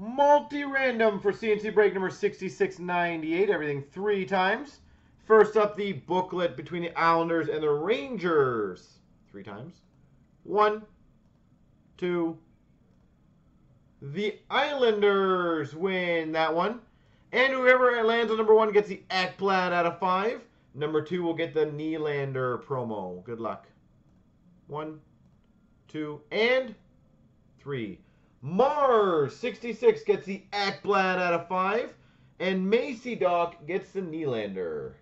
Multi-random for CNC break number 6698. Everything three times. First up, the booklet between the Islanders and the Rangers. Three times. One, two. The Islanders win that one. And whoever lands on number one gets the Ekblad out of five. Number two will get the Nylander promo. Good luck. One, two, and three. Mars 66 gets the Ekblad out of five. And Macy Doc gets the Nylander.